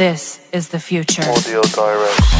This is the future. Audio Direct.